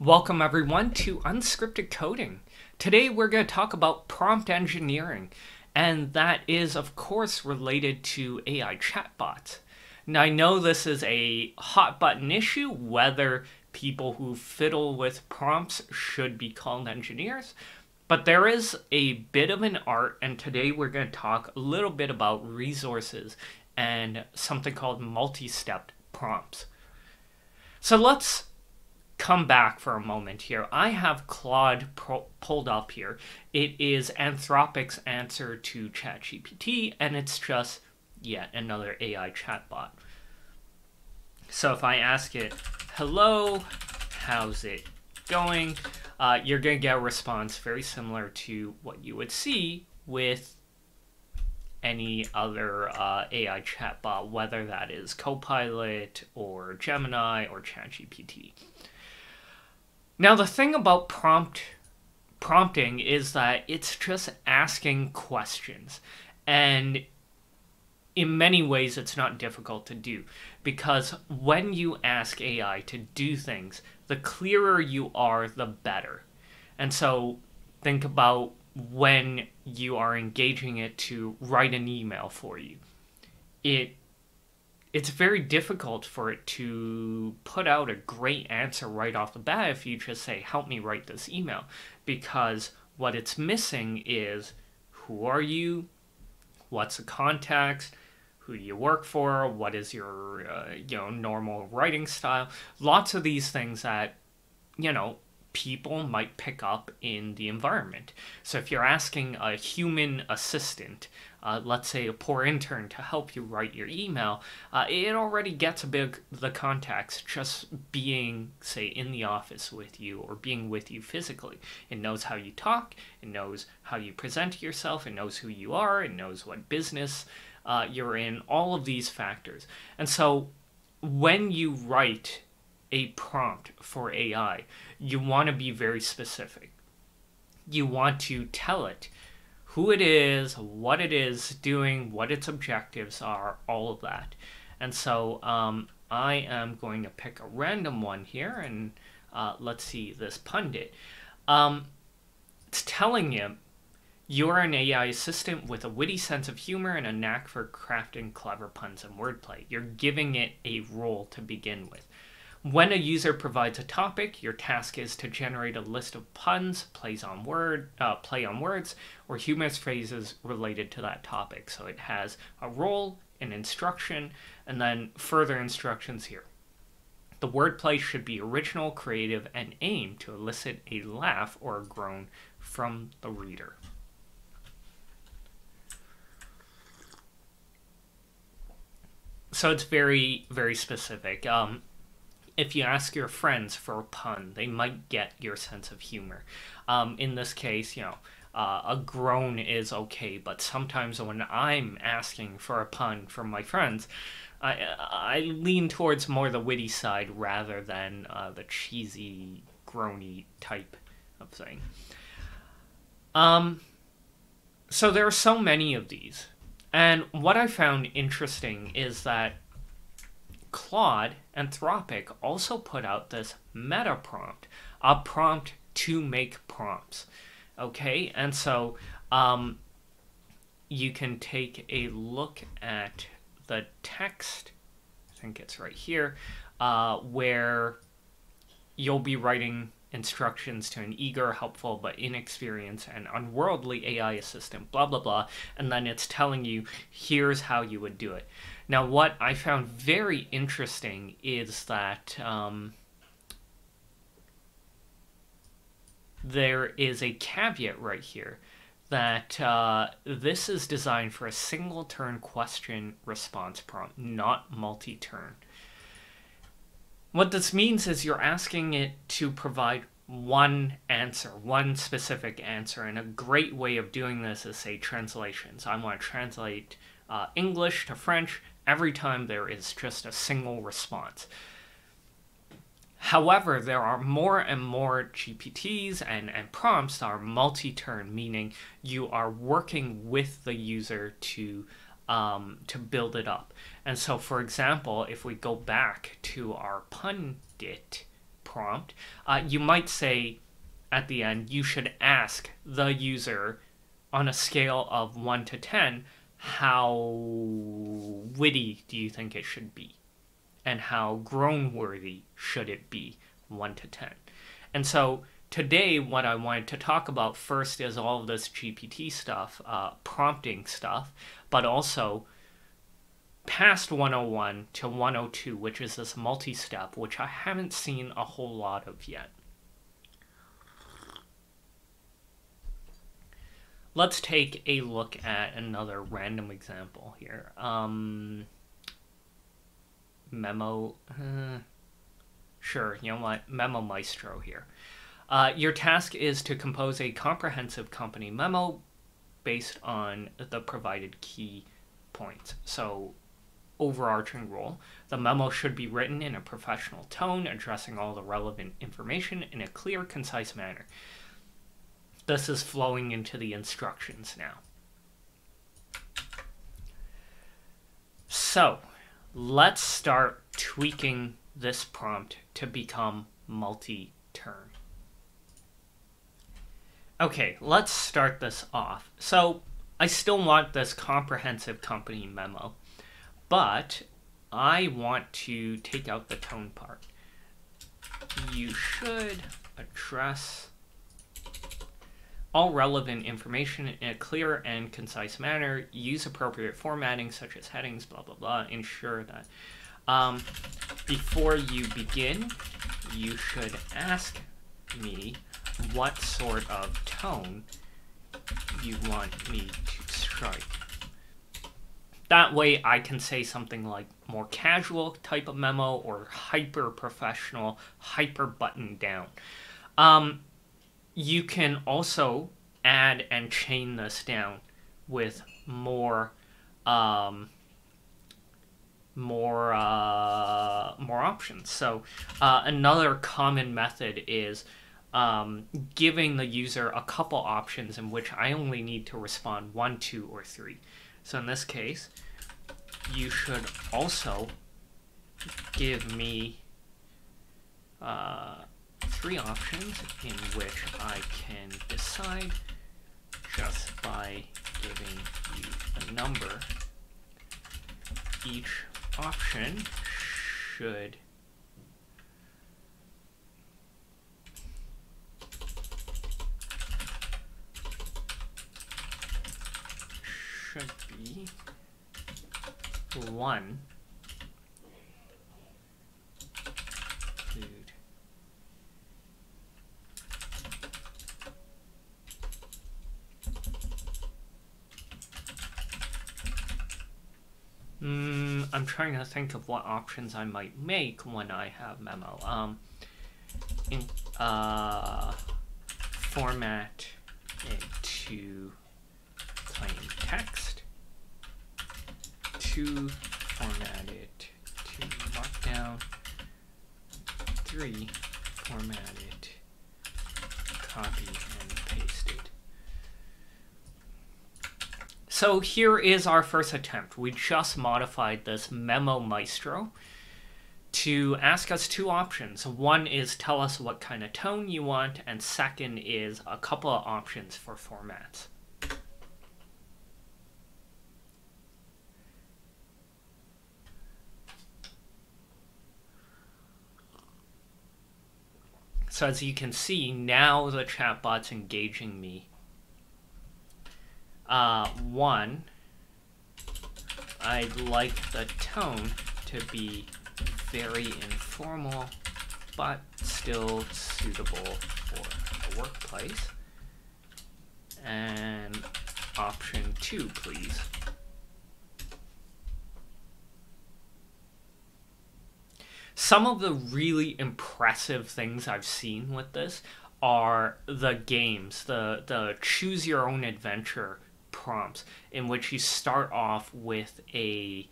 Welcome everyone to Unscripted Coding. Today we're going to talk about prompt engineering, and that is of course related to AI chatbots. Now I know this is a hot button issue whether people who fiddle with prompts should be called engineers, but there is a bit of an art, and today we're going to talk a little bit about resources and something called multi-step prompts. So let's come back for a moment here. I have Claude pulled up here. It is Anthropic's answer to ChatGPT, and it's just yet another AI chatbot. So if I ask it, hello, how's it going? Uh, you're going to get a response very similar to what you would see with any other uh, AI chatbot, whether that is Copilot or Gemini or ChatGPT. Now, the thing about prompt prompting is that it's just asking questions. And in many ways, it's not difficult to do because when you ask AI to do things, the clearer you are, the better. And so think about when you are engaging it to write an email for you. It it's very difficult for it to put out a great answer right off the bat if you just say, help me write this email. Because what it's missing is who are you? What's the context? Who do you work for? What is your uh, you know normal writing style? Lots of these things that you know people might pick up in the environment. So if you're asking a human assistant, uh, let's say a poor intern, to help you write your email, uh, it already gets a bit the context just being, say, in the office with you or being with you physically. It knows how you talk, it knows how you present yourself, it knows who you are, it knows what business uh, you're in, all of these factors. And so when you write a prompt for AI, you want to be very specific. You want to tell it who it is, what it is doing, what its objectives are, all of that. And so um, I am going to pick a random one here, and uh, let's see this pundit. Um, it's telling him you're an AI assistant with a witty sense of humor and a knack for crafting clever puns and wordplay. You're giving it a role to begin with. When a user provides a topic, your task is to generate a list of puns, plays on word, uh, play on words, or humorous phrases related to that topic. So it has a role, an instruction, and then further instructions here. The wordplay should be original, creative, and aim to elicit a laugh or a groan from the reader. So it's very, very specific. Um, if you ask your friends for a pun, they might get your sense of humor. Um, in this case, you know, uh, a groan is okay, but sometimes when I'm asking for a pun from my friends, I, I lean towards more the witty side rather than uh, the cheesy, groany type of thing. Um, so there are so many of these. And what I found interesting is that Claude Anthropic also put out this meta prompt, a prompt to make prompts. Okay, and so um, you can take a look at the text. I think it's right here, uh, where you'll be writing instructions to an eager, helpful, but inexperienced and unworldly AI assistant, blah, blah, blah. And then it's telling you, here's how you would do it. Now, what I found very interesting is that um, there is a caveat right here that uh, this is designed for a single turn question response prompt, not multi turn. What this means is you're asking it to provide one answer, one specific answer, and a great way of doing this is, say, translations. I want to translate uh, English to French every time there is just a single response. However, there are more and more GPTs and, and prompts that are multi-turn, meaning you are working with the user to um, to build it up. And so, for example, if we go back to our pundit prompt, uh, you might say at the end, you should ask the user on a scale of 1 to 10, how witty do you think it should be? And how groan worthy should it be, 1 to 10? And so today, what I wanted to talk about first is all of this GPT stuff, uh, prompting stuff, but also past 101 to 102, which is this multi step, which I haven't seen a whole lot of yet. Let's take a look at another random example here. Um, memo. Uh, sure, you know what? Memo Maestro here. Uh, your task is to compose a comprehensive company memo based on the provided key points. So, overarching rule the memo should be written in a professional tone, addressing all the relevant information in a clear, concise manner. This is flowing into the instructions now. So, let's start tweaking this prompt to become multi-turn. Okay, let's start this off. So, I still want this comprehensive company memo, but I want to take out the tone part. You should address all relevant information in a clear and concise manner. Use appropriate formatting such as headings, blah, blah, blah. Ensure that. Um, before you begin, you should ask me what sort of tone you want me to strike. That way I can say something like more casual type of memo or hyper professional, hyper buttoned down. Um, you can also add and chain this down with more um, more uh, more options. So uh, another common method is um, giving the user a couple options in which I only need to respond one, two, or three. So in this case, you should also give me uh, three options in which I can decide just by giving you a number. Each option should should be 1 I'm trying to think of what options I might make when I have memo. Um, in, uh, format it to plain text, to format it to markdown, three, format it, copy So here is our first attempt. We just modified this Memo Maestro to ask us two options. One is tell us what kind of tone you want, and second is a couple of options for formats. So as you can see, now the chatbot's engaging me uh, one, I'd like the tone to be very informal, but still suitable for a workplace. And option two, please. Some of the really impressive things I've seen with this are the games, the the choose your own adventure prompts in which you start off with a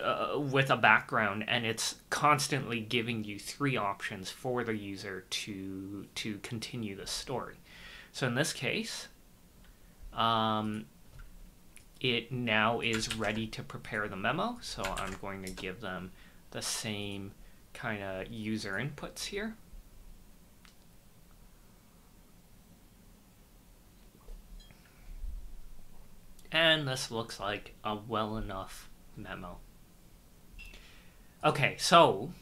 uh, with a background and it's constantly giving you three options for the user to to continue the story so in this case um, it now is ready to prepare the memo so i'm going to give them the same kind of user inputs here. And this looks like a well enough memo. Okay, so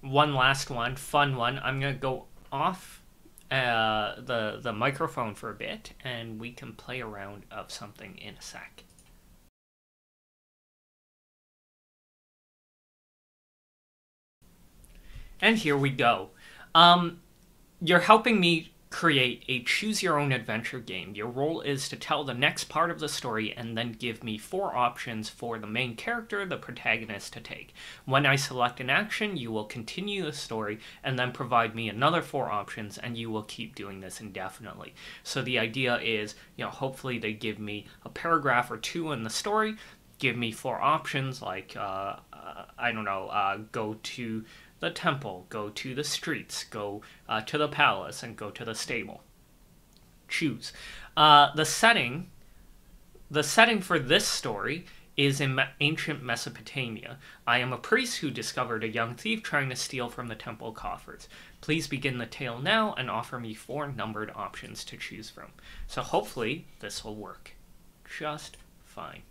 one last one, fun one. I'm going to go off uh, the, the microphone for a bit and we can play around of something in a sec. And here we go. Um, you're helping me create a choose your own adventure game. Your role is to tell the next part of the story and then give me four options for the main character, the protagonist, to take. When I select an action, you will continue the story and then provide me another four options, and you will keep doing this indefinitely. So the idea is, you know, hopefully they give me a paragraph or two in the story, give me four options like, uh, uh, I don't know, uh, go to the temple, go to the streets, go uh, to the palace, and go to the stable. Choose. Uh, the setting, the setting for this story is in ancient Mesopotamia. I am a priest who discovered a young thief trying to steal from the temple coffers. Please begin the tale now and offer me four numbered options to choose from. So hopefully this will work just fine.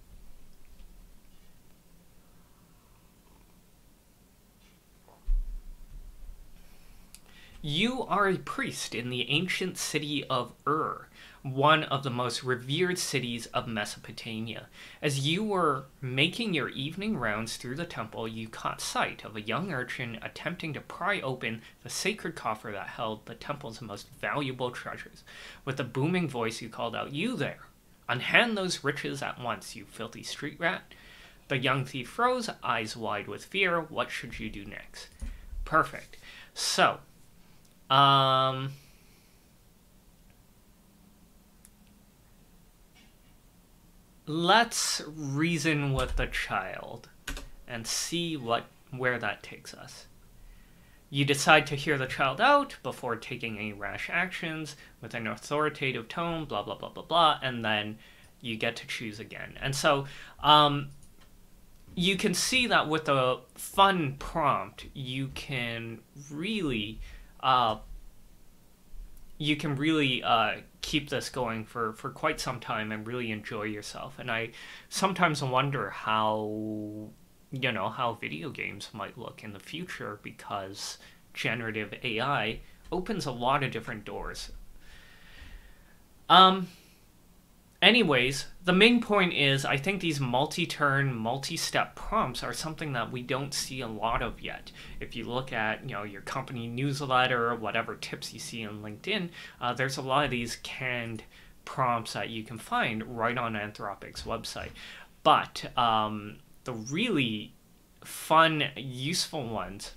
You are a priest in the ancient city of Ur, one of the most revered cities of Mesopotamia. As you were making your evening rounds through the temple, you caught sight of a young urchin attempting to pry open the sacred coffer that held the temple's most valuable treasures. With a booming voice, you called out, You there! Unhand those riches at once, you filthy street rat. The young thief froze, eyes wide with fear. What should you do next? Perfect. So, um, let's reason with the child and see what where that takes us. You decide to hear the child out before taking any rash actions with an authoritative tone, blah, blah, blah, blah, blah, and then you get to choose again. And so um, you can see that with a fun prompt, you can really uh, you can really uh, keep this going for, for quite some time and really enjoy yourself. And I sometimes wonder how, you know, how video games might look in the future because generative AI opens a lot of different doors. Um, Anyways, the main point is I think these multi-turn, multi-step prompts are something that we don't see a lot of yet. If you look at, you know, your company newsletter or whatever tips you see on LinkedIn, uh, there's a lot of these canned prompts that you can find right on Anthropic's website. But um, the really fun, useful ones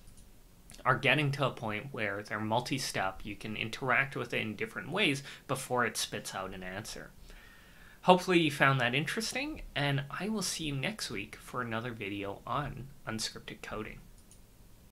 are getting to a point where they're multi-step. You can interact with it in different ways before it spits out an answer. Hopefully you found that interesting, and I will see you next week for another video on unscripted coding.